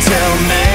tell me.